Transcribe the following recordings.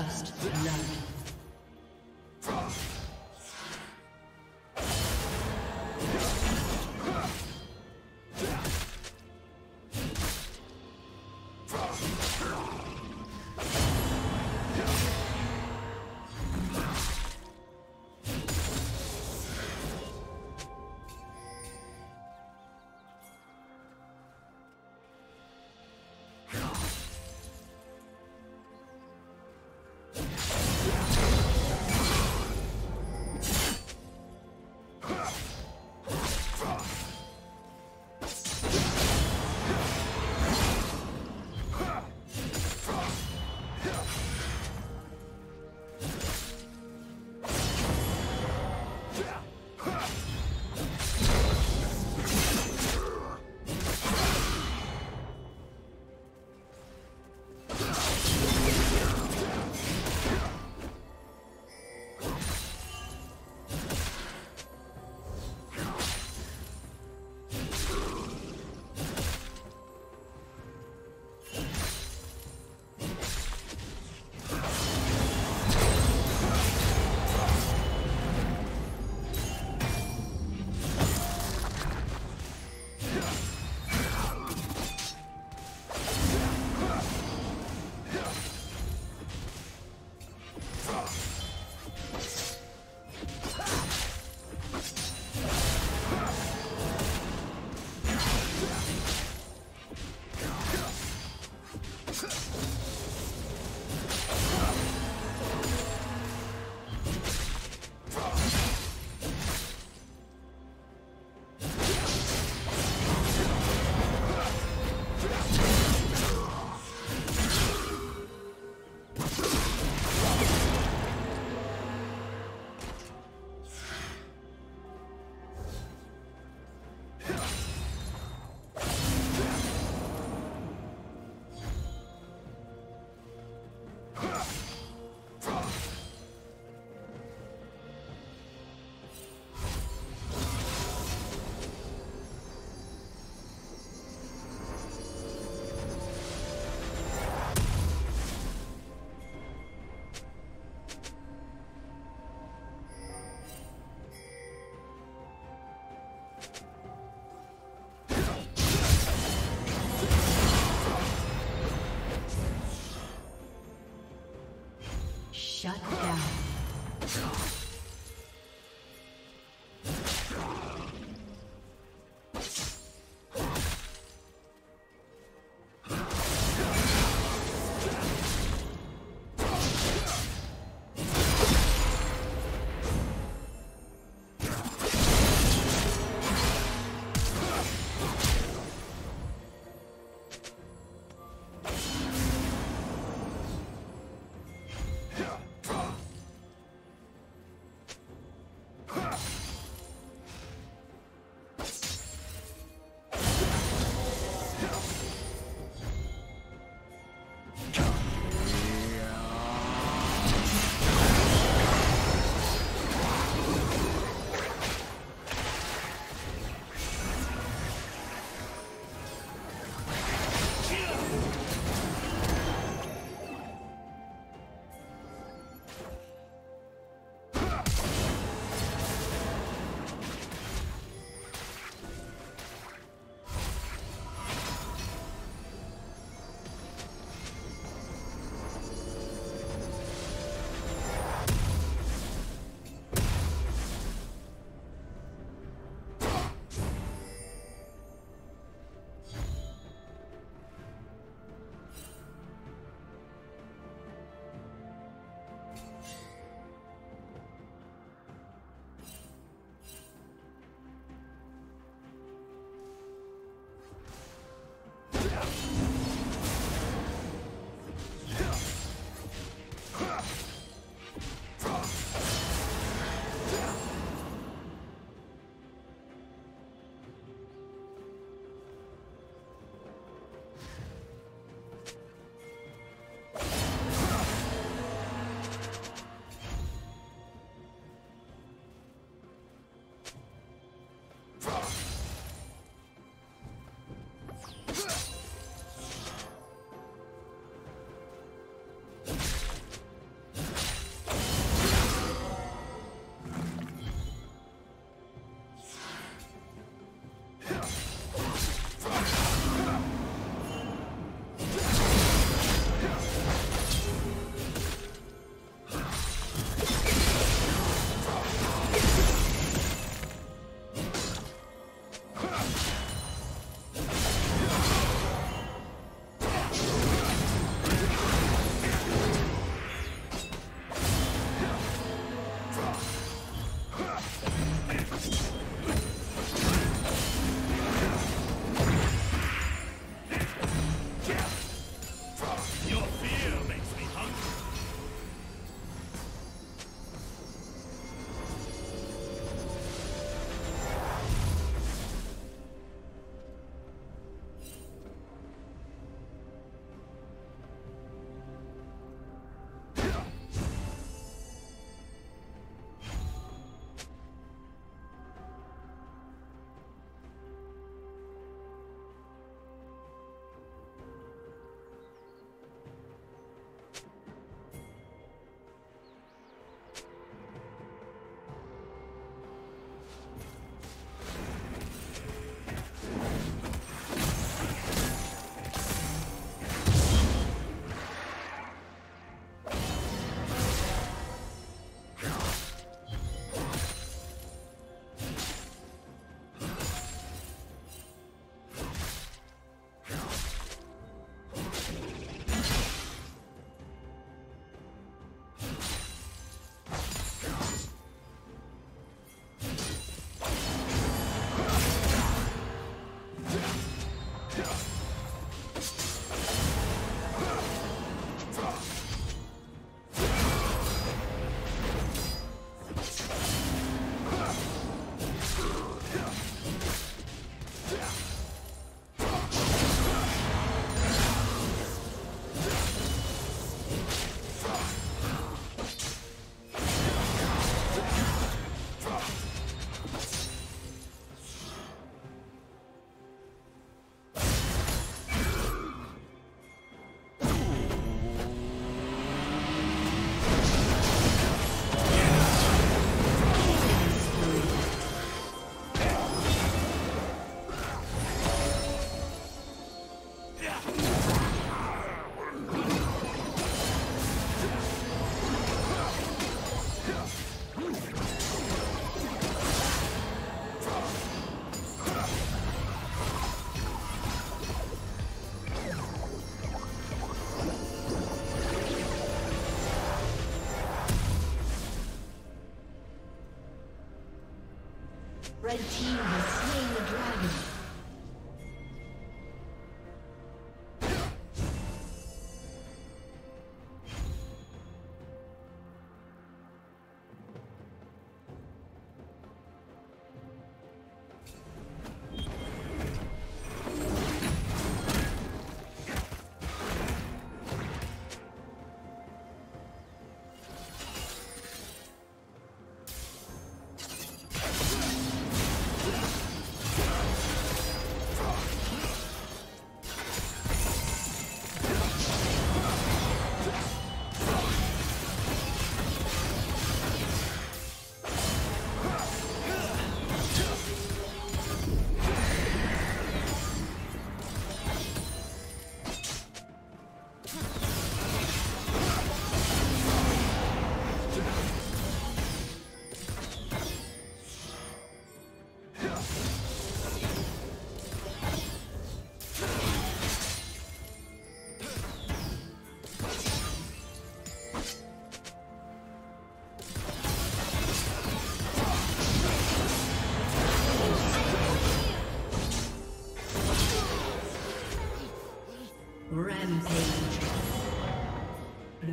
First blood.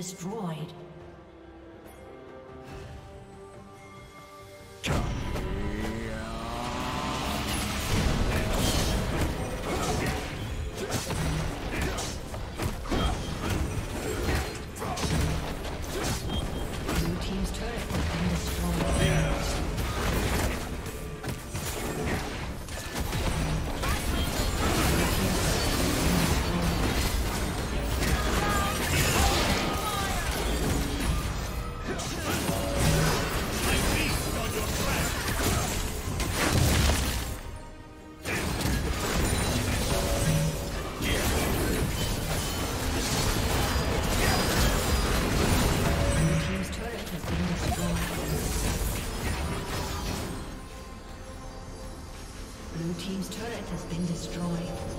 Destroyed. Summoner